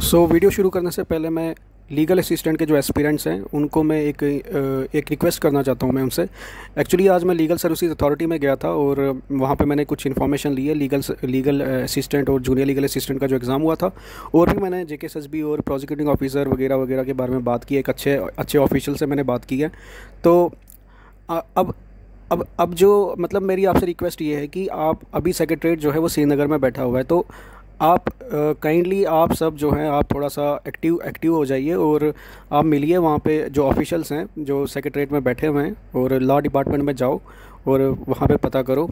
सो so, video शुरू करने से पहले मैं लीगल असिस्टेंट के जो एस्पिरेंट्स हैं उनको मैं एक एक रिक्वेस्ट करना चाहता हूँ मैं उनसे। एक्चुअली आज मैं लीगल सर्विसेज़ अथॉरिटी में गया था और वहाँ पे मैंने कुछ इन्फॉर्मेशन ली है लीगल लीगल असिस्टेंट और जूनियर लीगल असिस्टेंट का जो एग्ज़ाम हुआ था। और भी मैंने जे और प्रोसिक्यूटिंग ऑफिसर वगैरह वगैरह के बारे में बात की एक अच्छे अच्छे ऑफिशियल से मैंने बात की है। तो अब अब अब जो मतलब मेरी आपसे रिक्वेस्ट ये है कि आप अभी सेक्रेटरीट जो है वो श्रीनगर में बैठा हुआ है तो आप काइंडली आप सब जो हैं, आप थोड़ा सा एक्टिव एक्टिव हो जाइए और आप मिलिए वहाँ पे जो ऑफिशियल्स हैं, जो सेक्रेटरीट में बैठे हुए हैं और लॉ डिपार्टमेंट में जाओ और वहाँ पे पता करो,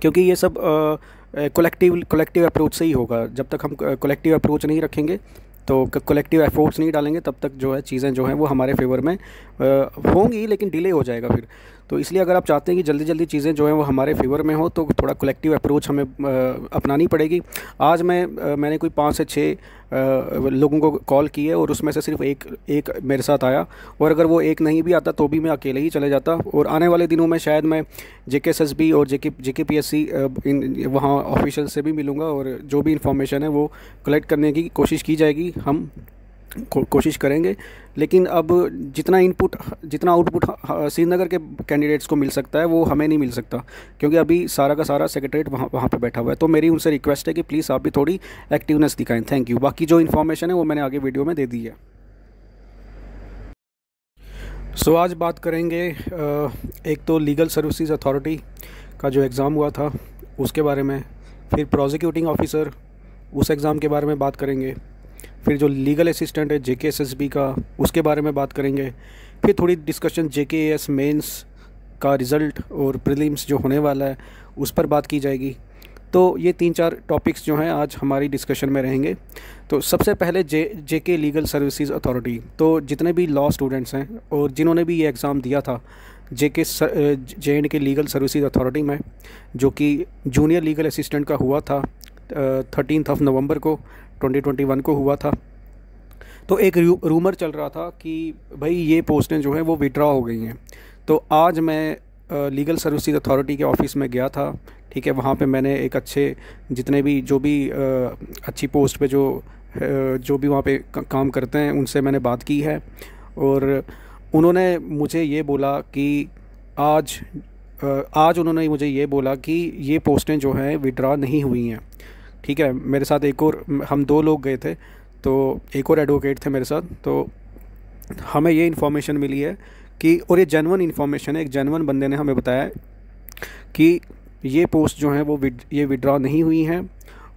क्योंकि ये सब कलेक्टिव कलेक्टिव अप्रोच से ही होगा। जब तक हम कलेक्टिव अप्रोच नहीं रखेंगे तो कलेक्टिव एफर्ट्स नहीं डालेंगे, तब तक जो है चीज़ें जो हैं वो हमारे फेवर में होंगी, लेकिन डिले हो जाएगा फिर। तो इसलिए अगर आप चाहते हैं कि जल्दी जल्दी चीज़ें जो हैं वो हमारे फेवर में हो तो थोड़ा कलेक्टिव अप्रोच हमें अपनानी पड़ेगी। आज मैं मैंने कोई पाँच से छः लोगों को कॉल की है और उसमें से सिर्फ़ एक एक मेरे साथ आया और अगर वो एक नहीं भी आता तो भी मैं अकेले ही चले जाता और आने वाले दिनों में शायद मैं जे के एस एस बी और जे के जे के पी एस सी वहाँ ऑफिशियल से भी मिलूँगा और जो भी इंफॉर्मेशन है वो कलेक्ट करने की कोशिश की जाएगी। हम को, कोशिश करेंगे। लेकिन अब जितना इनपुट जितना आउटपुट श्रीनगर के कैंडिडेट्स को मिल सकता है वो हमें नहीं मिल सकता। क्योंकि अभी सारा का सारा सेक्रेटरीट वहाँ वहाँ पर बैठा हुआ है। तो मेरी उनसे रिक्वेस्ट है कि प्लीज़ आप भी थोड़ी एक्टिवनेस दिखाएँ। थैंक यू बाकी जो इन्फॉर्मेशन है वो मैंने आगे वीडियो में दे दी है। सो so, आज बात करेंगे एक तो लीगल सर्विसेज़ अथॉरिटी का जो एग्ज़ाम हुआ था उसके बारे में। फिर प्रोसिक्यूटिंग ऑफिसर उस एग्ज़ाम के बारे में बात करेंगे। फिर जो लीगल असिस्टेंट है जे के, उसके बारे में बात करेंगे। फिर थोड़ी discussion J K S mains का रिज़ल्ट और प्रीलिम्स जो होने वाला है, उस पर बात की जाएगी। तो ये तीन चार टॉपिक्स जो हैं आज हमारी डिस्कशन में रहेंगे। तो सबसे पहले जे जे के लीगल सर्विसेज़ अथॉरिटी तो जितने भी लॉ स्टूडेंट्स हैं और जिन्होंने भी ये एग्ज़ाम दिया था J K J and K legal services authority में, जो कि जूनियर लीगल असिस्टेंट का हुआ था थर्टीन ऑफ़ नवंबर को 2021 को हुआ था। तो एक रूमर चल रहा था कि भाई ये पोस्टें जो हैं वो विड्रा हो गई हैं। तो आज मैं लीगल सर्विसेज़ अथॉरिटी के ऑफ़िस में गया था, ठीक है, वहाँ पे मैंने एक अच्छे, जितने भी, जो भी अच्छी पोस्ट पे जो जो भी वहाँ पे काम करते हैं, उनसे मैंने बात की है। और उन्होंने मुझे ये बोला कि आज आज उन्होंने मुझे ये बोला कि ये पोस्टें जो हैं विड्रा नहीं हुई हैं। ठीक है मेरे साथ एक और हम दो लोग गए थे तो एक और एडवोकेट थे मेरे साथ तो हमें ये इन्फॉर्मेशन मिली है कि और ये जेनवन इन्फॉर्मेशन है एक जेनवन बंदे ने हमें बताया कि ये पोस्ट जो हैं वो विड, ये विड्रॉ नहीं हुई हैं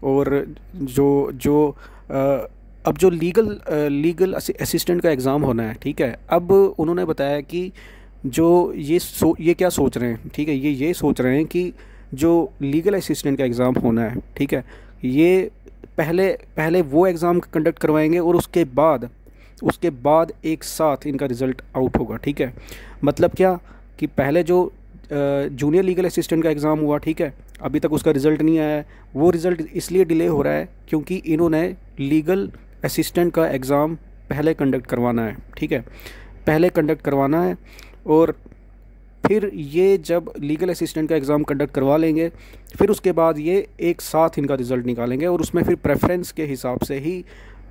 और जो जो आ, अब जो लीगल लीगल असिस्टेंट का एग्ज़ाम होना है ठीक है अब उन्होंने बताया कि जो ये सो ये क्या सोच रहे हैं ठीक है ये ये सोच रहे हैं कि जो लीगल असिस्टेंट का एग्ज़ाम होना है ठीक है ये पहले पहले वो एग्ज़ाम कंडक्ट करवाएँगे और उसके बाद उसके बाद एक साथ इनका रिज़ल्ट आउट होगा, ठीक है? मतलब क्या कि पहले जो जूनियर लीगल असिस्टेंट का एग्ज़ाम हुआ, ठीक है? अभी तक उसका रिज़ल्ट नहीं आया है। वो रिज़ल्ट इसलिए डिले हो रहा है क्योंकि इन्होंने लीगल असिस्टेंट का एग्ज़ाम पहले कंडक्ट करवाना है, ठीक है? पहले कंडक्ट करवाना है और फिर ये जब लीगल असिस्टेंट का एग्ज़ाम कंडक्ट करवा लेंगे फिर उसके बाद ये एक साथ इनका रिज़ल्ट निकालेंगे और उसमें फिर प्रेफरेंस के हिसाब से ही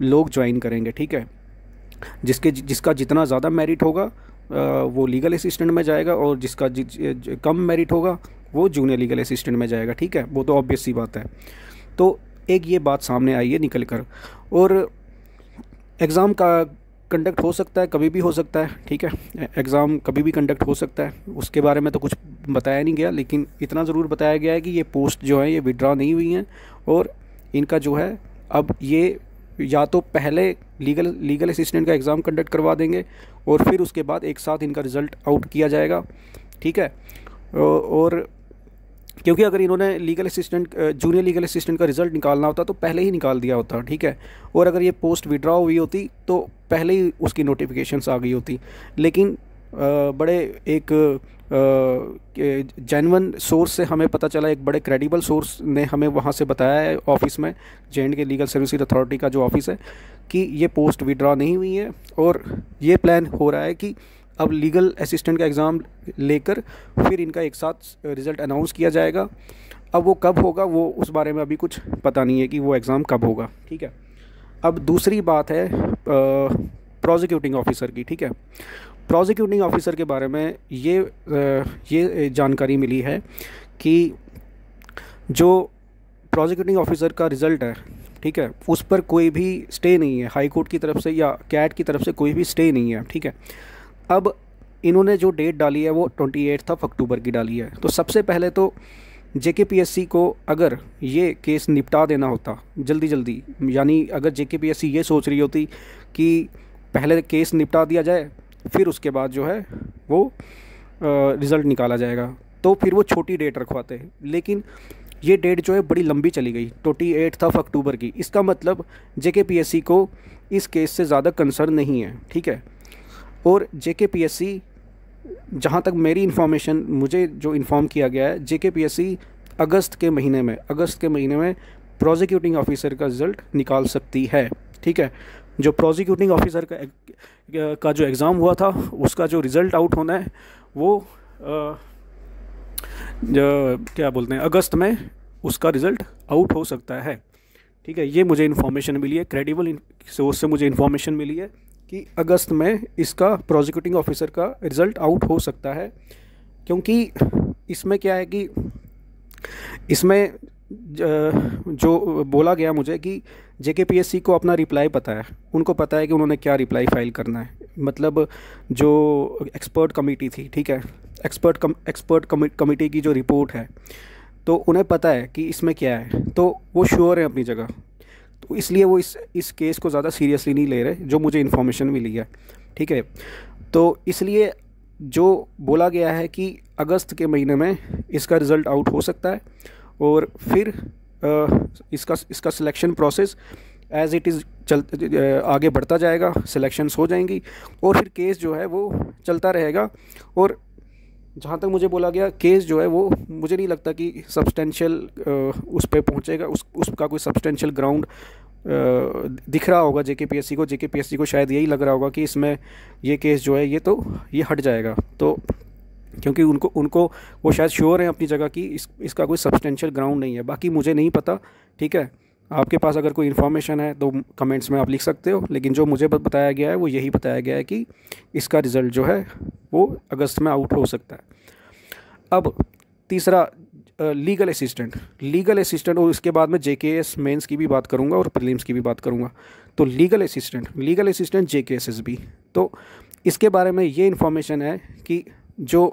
लोग ज्वाइन करेंगे ठीक है? जिसके जिसका जितना ज़्यादा मेरिट होगा वो लीगल असिस्टेंट में जाएगा और जिसका जि, जि, कम मेरिट होगा वो जूनियर लीगल असिस्टेंट में जाएगा ठीक है? वो तो ऑब्वियस सी बात है। तो एक ये बात सामने आई है निकल कर और एग्ज़ाम का कंडक्ट हो सकता है, कभी भी हो सकता है, ठीक है? एग्ज़ाम कभी भी कंडक्ट हो सकता है। उसके बारे में तो कुछ बताया नहीं गया, लेकिन इतना ज़रूर बताया गया है कि ये पोस्ट जो है, ये विड्रॉ नहीं हुई हैं और इनका जो है, अब ये या तो पहले लीगल लीगल असिस्टेंट का एग्ज़ाम कंडक्ट करवा देंगे और फिर उसके बाद एक साथ इनका रिज़ल्ट आउट किया जाएगा, ठीक है? और क्योंकि अगर इन्होंने legal assistant junior legal assistant का रिज़ल्ट निकालना होता तो पहले ही निकाल दिया होता, ठीक है? और अगर ये पोस्ट विड्रॉ हुई होती तो पहले ही उसकी नोटिफिकेशंस आ गई होती। लेकिन बड़े एक जेनवन सोर्स से हमें पता चला, एक बड़े क्रेडिबल सोर्स ने हमें वहाँ से बताया है ऑफ़िस में जे के लीगल सर्विसेज़ अथॉरिटी का जो ऑफ़िस है, कि ये पोस्ट विड्रॉ नहीं हुई है, और ये प्लान हो रहा है कि अब लीगल असिस्टेंट का एग्ज़ाम लेकर फिर इनका एक साथ रिज़ल्ट अनाउंस किया जाएगा। अब वो कब होगा, वो उस बारे में अभी कुछ पता नहीं है कि वो एग्ज़ाम कब होगा, ठीक है? अब दूसरी बात है प्रोसिक्यूटिंग ऑफिसर की, ठीक है? प्रोसिक्यूटिंग ऑफिसर के बारे में ये ये जानकारी मिली है कि जो प्रोसिक्यूटिंग ऑफिसर का रिज़ल्ट है, ठीक है, उस पर कोई भी स्टे नहीं है, हाई कोर्ट की तरफ़ से या कैट की तरफ़ से कोई भी स्टे नहीं है, ठीक है? अब इन्होंने जो डेट डाली है वो ट्वेंटी एट्थ ऑफ़ अक्टूबर की डाली है। तो सबसे पहले तो जे के पी एस सी को अगर ये केस निपटा देना होता जल्दी जल्दी यानी अगर जे के पी एस सी ये सोच रही होती कि पहले केस निपटा दिया जाए, फिर उसके बाद जो है वो रिज़ल्ट निकाला जाएगा। तो फिर वो छोटी डेट रखवाते लेकिन ये डेट जो है बड़ी लंबी चली गई ट्वेंटी एट्थ ऑफ़ अक्टूबर की। इसका मतलब जे के पी एस सी को इस केस से ज़्यादा कंसर्न नहीं है, ठीक है? और जे के पी एस सी जहाँ तक मेरी इन्फॉर्मेशन मुझे जो इन्फॉर्म किया गया है जे के पी एस सी अगस्त के महीने में अगस्त के महीने में प्रोसिक्यूटिंग ऑफिसर का रिज़ल्ट निकाल सकती है ठीक है? जो प्रोसिक्यूटिंग ऑफिसर का का जो एग्ज़ाम हुआ था उसका जो रिज़ल्ट आउट होना है वो आ, क्या बोलते हैं अगस्त में उसका रिज़ल्ट आउट हो सकता है ठीक है? ये मुझे इन्फॉर्मेशन मिली है क्रेडिबल सोर्स से मुझे इन्फॉर्मेशन मिली है कि अगस्त में इसका प्रोसिक्यूटिंग ऑफिसर का रिज़ल्ट आउट हो सकता है, क्योंकि इसमें क्या है कि इसमें जो बोला गया मुझे कि जे को अपना रिप्लाई पता है। उनको पता है कि उन्होंने क्या रिप्लाई फ़ाइल करना है। मतलब जो एक्सपर्ट कमेटी थी, ठीक है? एक्सपर्ट कम एक्सपर्ट कमेटी की जो रिपोर्ट है तो उन्हें पता है कि इसमें क्या है। तो वो श्योर है अपनी जगह। तो इसलिए वो इस इस केस को ज़्यादा सीरियसली नहीं ले रहे, जो मुझे इन्फॉर्मेशन मिली है। ठीक है? तो इसलिए जो बोला गया है कि अगस्त के महीने में इसका रिज़ल्ट आउट हो सकता है और फिर इसका इसका selection process as it is चल आगे बढ़ता जाएगा सिलेक्शंस हो जाएँगी और फिर केस जो है वो चलता रहेगा और जहाँ तक मुझे बोला गया केस जो है वो मुझे नहीं लगता कि सब्सटेंशियल उस पर पहुँचेगा, उस, उसका कोई सब्सटेंशियल ग्राउंड दिख रहा होगा जेके जे को। जेके जे को शायद यही लग रहा होगा कि इसमें ये केस जो है, ये तो ये हट जाएगा। तो क्योंकि उनको उनको वो शायद श्योर हैं अपनी जगह कि इस, इसका कोई सब्सटेंशियल ग्राउंड नहीं है। बाकी मुझे नहीं पता, ठीक है? आपके पास अगर कोई इन्फॉर्मेशन है तो कमेंट्स में आप लिख सकते हो, लेकिन जो मुझे बताया गया है, वो यही बताया गया है कि इसका रिज़ल्ट जो है, वो अगस्त में आउट हो सकता है। अब तीसरा लीगल असिस्टेंट लीगल असिस्टेंट और उसके बाद में जे के एस मेन्स की भी बात करूँगा और प्रीलिम्स की भी बात करूँगा। तो legal assistant legal assistant J K S S B तो इसके बारे में ये इन्फॉर्मेशन है कि जो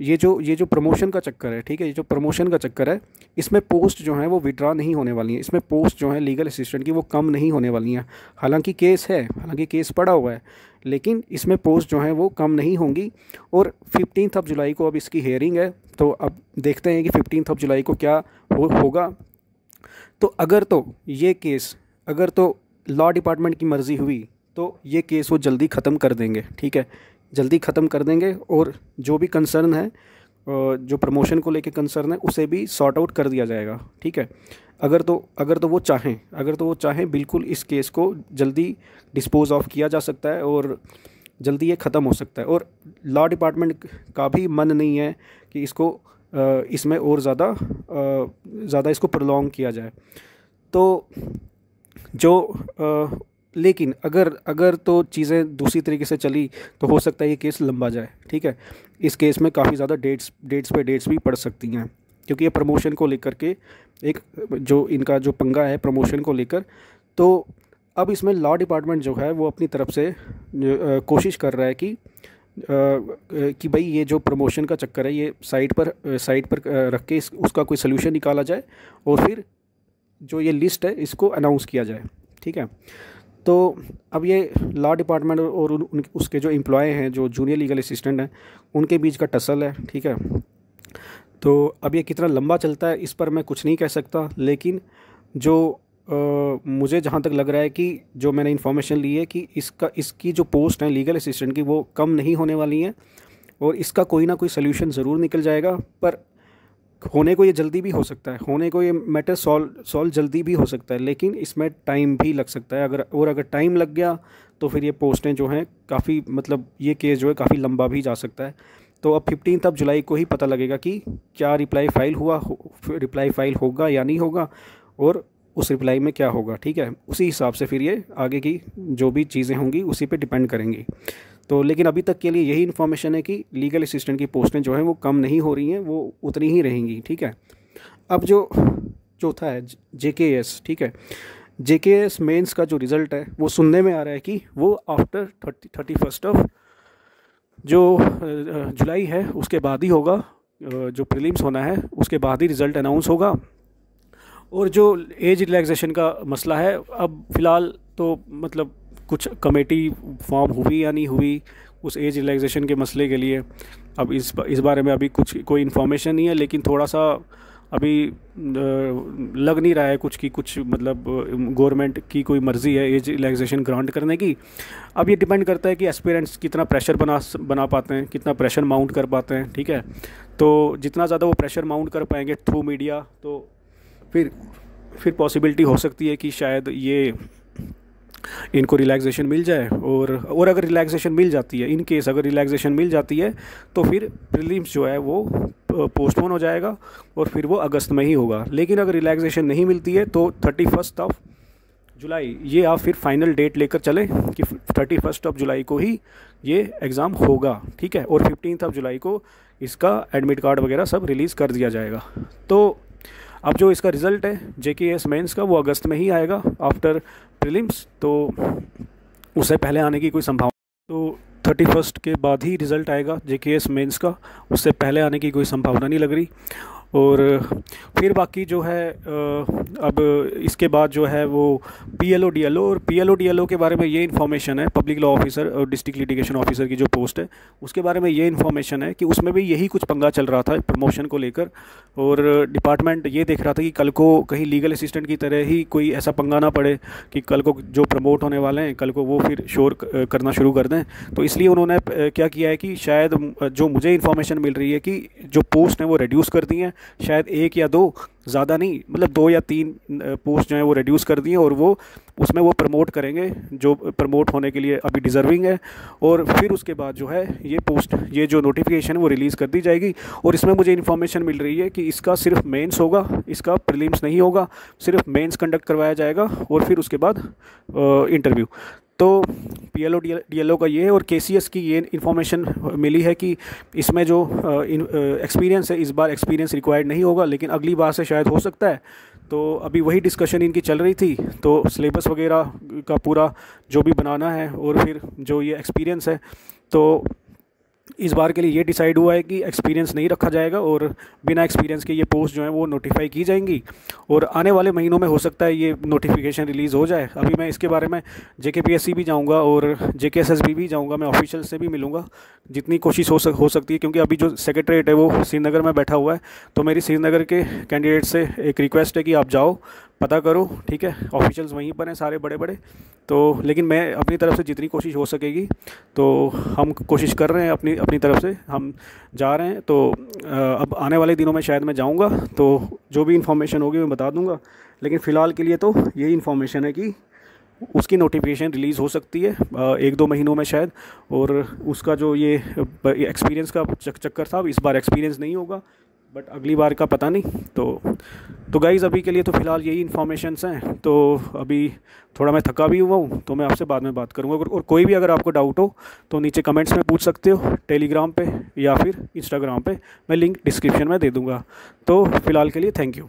ये जो ये जो प्रमोशन का चक्कर है ठीक है ये जो प्रमोशन का चक्कर है इसमें पोस्ट जो है वो विड्रा नहीं होने वाली है। इसमें पोस्ट जो है लीगल असिस्टेंट की वो कम नहीं होने वाली हैं। हालाँकि केस है हालाँकि केस पड़ा हुआ है लेकिन इसमें पोस्ट जो है वो कम नहीं होंगी। और फिफ्टीन ऑफ़ जुलाई को अब इसकी हेयरिंग है तो अब देखते हैं कि फिफ्टीन ऑफ़ जुलाई को क्या हो, होगा। तो अगर तो ये केस अगर तो लॉ डिपार्टमेंट की मर्ज़ी हुई तो ये केस वो जल्दी ख़त्म कर देंगे ठीक है। जल्दी ख़त्म कर देंगे और जो भी कंसर्न है जो प्रमोशन को लेके कंसर्न है, उसे भी सॉर्ट आउट कर दिया जाएगा, ठीक है? अगर तो अगर तो वो चाहें, अगर तो वो चाहें, बिल्कुल इस केस को जल्दी डिस्पोज ऑफ़ किया जा सकता है और जल्दी ये ख़त्म हो सकता है। और लॉ डिपार्टमेंट का भी मन नहीं है कि इसको इसमें और ज़्यादा ज़्यादा इसको प्रोलॉन्ग किया जाए। तो जो लेकिन अगर अगर तो चीज़ें दूसरी तरीके से चली तो हो सकता है ये केस लंबा जाए, ठीक है? इस केस में काफ़ी ज़्यादा डेट्स डेट्स पे डेट्स भी पड़ सकती हैं, क्योंकि ये प्रमोशन को लेकर के एक, जो इनका जो पंगा है प्रमोशन को लेकर तो अब इसमें लॉ डिपार्टमेंट जो है वो अपनी तरफ़ से कोशिश कर रहा है कि कि भाई ये जो प्रमोशन का चक्कर है, ये साइड पर साइड पर रख के उसका कोई सोल्यूशन निकाला जाए और फिर जो ये लिस्ट है इसको अनाउंस किया जाए, ठीक है? तो अब ये लॉ डिपार्टमेंट और उन, उसके जो एम्प्लॉय हैं जो जूनियर लीगल असिस्टेंट हैं उनके बीच का टसल है ठीक है? तो अब ये कितना लंबा चलता है इस पर मैं कुछ नहीं कह सकता लेकिन जो आ, मुझे जहाँ तक लग रहा है कि जो मैंने इन्फॉर्मेशन ली है कि इसका इसकी जो पोस्ट है लीगल असिस्टेंट की वो कम नहीं होने वाली हैं और इसका कोई ना कोई सोल्यूशन ज़रूर निकल जाएगा पर होने को ये जल्दी भी हो सकता है, होने को ये मैटर सॉल्व सॉल्व जल्दी भी हो सकता है, लेकिन इसमें टाइम भी लग सकता है। अगर, और अगर टाइम लग गया तो फिर ये पोस्टें जो हैं काफ़ी मतलब ये केस जो है काफ़ी लंबा भी जा सकता है। तो अब फिफ्टीन अब जुलाई को ही पता लगेगा कि क्या रिप्लाई फ़ाइल हुआ रिप्लाई फ़ाइल होगा या नहीं होगा, और उस रिप्लाई में क्या होगा, ठीक है? उसी हिसाब से फिर ये आगे की जो भी चीज़ें होंगी, उसी पे डिपेंड करेंगी। तो लेकिन अभी तक के लिए यही इन्फॉर्मेशन है कि लीगल असिस्टेंट की पोस्टें जो हैं वो कम नहीं हो रही हैं, वो उतनी ही रहेंगी, ठीक है? अब जो चौथा है जे के एस ठीक है? जे के एस मेन्स का जो रिज़ल्ट है, वो सुनने में आ रहा है कि वो after thirty thirty first of जो जुलाई है, उसके बाद ही होगा जो प्रीलिम्स होना है, उसके बाद ही रिज़ल्ट अनाउंस होगा। और जो एज रिलैक्सेशन का मसला है, अब फ़िलहाल तो मतलब कुछ कमेटी फॉर्म हुई या नहीं हुई उस एज रिलैक्सेशन के मसले के लिए। अब इस इस बारे में अभी कुछ, कोई इन्फॉर्मेशन नहीं है, लेकिन थोड़ा सा अभी लग नहीं रहा है कुछ की कुछ मतलब गवर्नमेंट की कोई मर्ज़ी है एज रिलैक्सेशन ग्रांट करने की। अब ये डिपेंड करता है कि एस्पिरेंट्स कितना प्रेशर बना बना पाते हैं, कितना प्रेशर माउंट कर पाते हैं, ठीक है? तो जितना ज़्यादा वो प्रेशर माउंट कर पाएँगे थ्रू मीडिया तो फिर फिर पॉसिबिलिटी हो सकती है कि शायद ये इनको रिलैक्सेशन मिल जाए और और अगर रिलैक्सेशन मिल जाती है इन केस अगर रिलैक्सेशन मिल जाती है तो फिर प्रीलिम्स जो है वो पोस्टपोन हो जाएगा और फिर वो अगस्त में ही होगा। लेकिन अगर रिलैक्सेशन नहीं मिलती है तो थर्टी फ़र्स्ट ऑफ़ जुलाई, ये आप फिर फाइनल डेट लेकर चलें कि थर्टी फ़र्स्ट ऑफ़ जुलाई को ही ये एग्ज़ाम होगा, ठीक है? और फिफ्टीन ऑफ़ जुलाई को इसका एडमिट कार्ड वगैरह सब रिलीज़ कर दिया जाएगा। तो अब जो इसका रिज़ल्ट है जे के एस मेन्स का, वो अगस्त में ही आएगा आफ्टर प्रिलिम्स तो उससे पहले आने की कोई संभावना तो थर्टी फ़र्स्ट के बाद ही रिज़ल्ट आएगा जे के एस मेन्स का, उससे पहले आने की कोई संभावना नहीं लग रही। और फिर बाकी जो है अब इसके बाद जो है वो P L O D L O और P L O D L O के बारे में ये इन्फॉर्मेशन है पब्लिक लॉ ऑफिसर और डिस्ट्रिक्ट लिटिगेशन ऑफिसर की जो पोस्ट है, उसके बारे में ये इन्फॉर्मेशन है कि उसमें भी यही कुछ पंगा चल रहा था प्रमोशन को लेकर और डिपार्टमेंट ये देख रहा था कि कल को कहीं लीगल असिस्टेंट की तरह ही कोई ऐसा पंगा ना पड़े कि कल को जो प्रमोट होने वाले हैं, कल को वो फिर शोर करना शुरू कर दें। तो इसलिए उन्होंने क्या किया है कि शायद जो मुझे इन्फॉर्मेशन मिल रही है कि जो पोस्ट हैं वो रिड्यूस कर दी हैं शायद एक या दो, ज़्यादा नहीं मतलब दो या तीन पोस्ट जो हैं वो रिड्यूस कर दिए और वो, उसमें वो प्रमोट करेंगे, जो प्रमोट होने के लिए अभी डिज़र्विंग है। और फिर उसके बाद जो है, ये पोस्ट ये जो नोटिफिकेशन है वो रिलीज़ कर दी जाएगी। और इसमें मुझे इन्फॉर्मेशन मिल रही है कि इसका सिर्फ़ मेंस होगा, इसका प्रीलिम्स नहीं होगा, सिर्फ़ मेंस कंडक्ट करवाया जाएगा और फिर उसके बाद इंटरव्यू तो P L O D L O का ये है और के सी एस की ये इन्फॉर्मेशन मिली है कि इसमें जो एक्सपीरियंस है, इस बार एक्सपीरियंस रिक्वायर्ड नहीं होगा, लेकिन अगली बार से शायद हो सकता है। तो अभी वही डिस्कशन इनकी चल रही थी तो सिलेबस वगैरह का पूरा जो भी बनाना है और फिर जो ये एक्सपीरियंस है तो इस बार के लिए ये डिसाइड हुआ है कि एक्सपीरियंस नहीं रखा जाएगा और बिना एक्सपीरियंस के ये पोस्ट जो है वो नोटिफाई की जाएँगी। और आने वाले महीनों में हो सकता है ये नोटिफिकेशन रिलीज़ हो जाए। अभी मैं इसके बारे में जे के पी एस सी भी जाऊँगा और जे के एस एस बी भी जाऊँगा। मैं ऑफिशियल से भी मिलूँगा। जितनी कोशिश हो सक, हो सकती है, क्योंकि अभी जो सेक्रेटरीट है वो श्रीनगर में बैठा हुआ है। तो मेरी श्रीनगर के कैंडिडेट से एक रिक्वेस्ट है कि आप जाओ। पता करो, ठीक है? ऑफिशियल्स वहीं पर हैं सारे बड़े बड़े तो लेकिन मैं अपनी तरफ़ से जितनी कोशिश हो सकेगी तो हम कोशिश कर रहे हैं अपनी अपनी तरफ़ से। हम जा रहे हैं तो अब आने वाले दिनों में शायद मैं जाऊँगा तो जो भी इन्फॉर्मेशन होगी मैं बता दूँगा। लेकिन फ़िलहाल के लिए तो यही इन्फॉर्मेशन है कि उसकी नोटिफिकेशन रिलीज़ हो सकती है एक दो महीनों में शायद। और उसका जो ये एक्सपीरियंस का चक्कर था, इस बार एक्सपीरियंस नहीं होगा। बट अगली बार का पता नहीं तो तो गाइज़ अभी के लिए तो फ़िलहाल यही इन्फॉर्मेशंस हैं। तो अभी थोड़ा मैं थका भी हुआ हूँ तो मैं आपसे बाद में बात करूँगा। और कोई भी अगर आपको डाउट हो तो नीचे कमेंट्स में पूछ सकते हो टेलीग्राम पे या फिर इंस्टाग्राम पे। मैं लिंक डिस्क्रिप्शन में दे दूँगा। तो फ़िलहाल के लिए थैंक यू